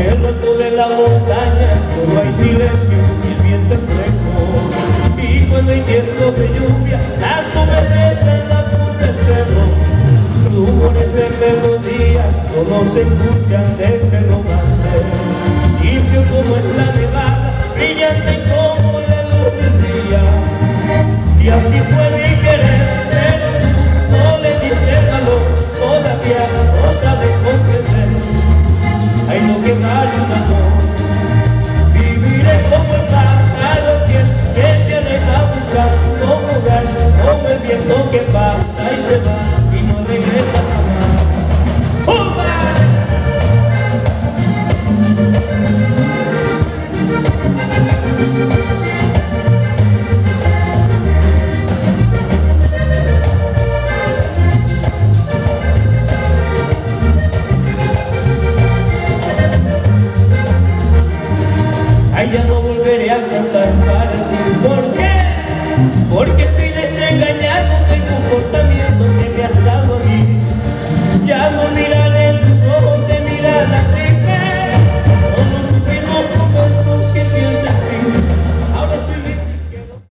el alto de la montaña solo hay silencio y el viento es fresco. Y cuando hay tiempo de lluvia, tanto belleza en la punta del cerro. Rumores de melodía, todos se escuchan de este romance. Limpio como es la nevada, brillante como la luz del día. Y así fue como el viento que pasa y se va y no regresa jamás. ¡Upa! Ay, ya no volveré a cantar para ti. ¿Por qué? Porque te will